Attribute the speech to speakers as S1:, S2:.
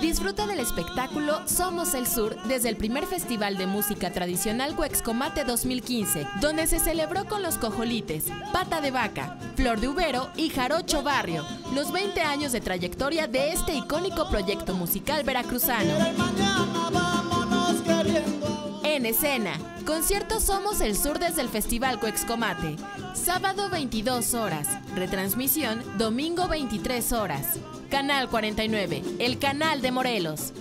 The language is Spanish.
S1: Disfruta del espectáculo Somos el Sur desde el primer Festival de Música Tradicional Huexcomate 2015, donde se celebró con los cojolites, Pata de Vaca, Flor de Ubero y Jarocho Barrio, los 20 años de trayectoria de este icónico proyecto musical veracruzano. En escena, concierto Somos el Sur desde el Festival Coexcomate. Sábado 22 horas, retransmisión domingo 23 horas. Canal 49, el canal de Morelos.